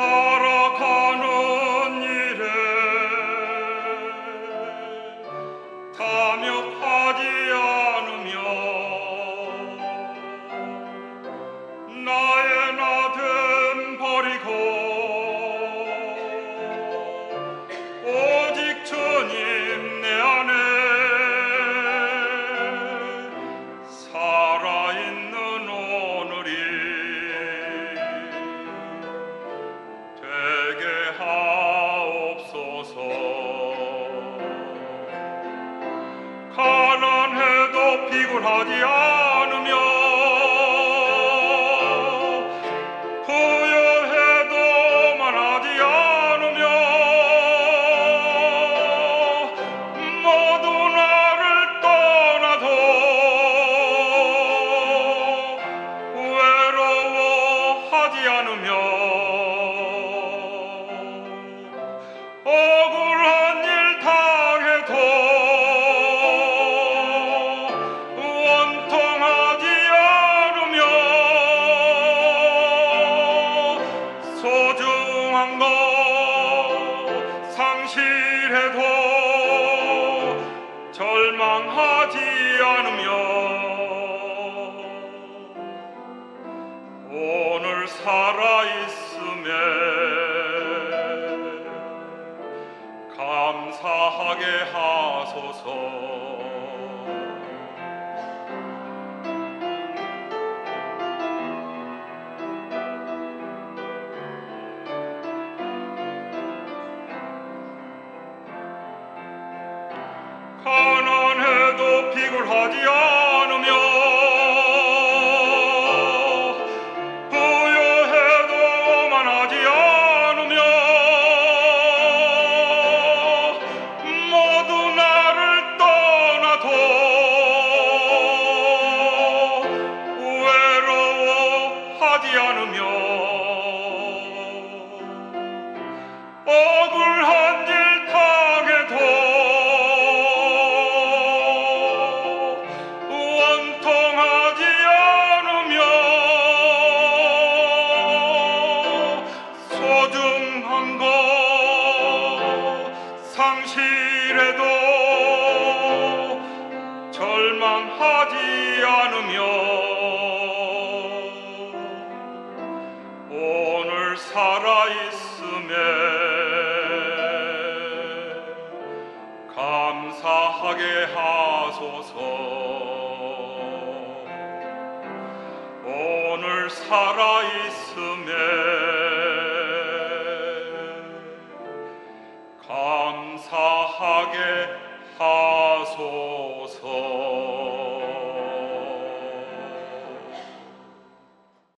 살아가는 일에 담역하지 屁股朝地啊！ 상실해도 절망하지 않으며 오늘 살아있음에 감사하게 하소서 하지 않으며 부여해도 만 하지 않으며 모두 나를 떠나도 외로워하지 않으며 억울한 상실해도 절망하지 않으며 오늘 살아있음에 감사하게 하소서. 오늘 살아있음에 하소